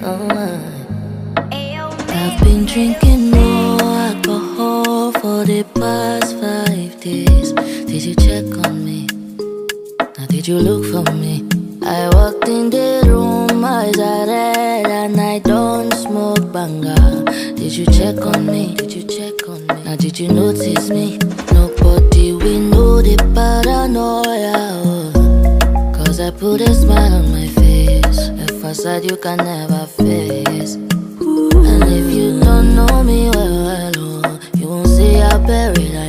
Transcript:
Oh, I've been drinking more alcohol for the past five days. Did you check on me? Now, did you look for me? I walked in the room, eyes are red, and I don't smoke banga. Did you check on me? Did you check on me? Now, did you notice me? Nobody we know the paranoia. Oh. Cause I put a smile on my face, that you can never face. And if you don't know me well, oh, you won't see a buried.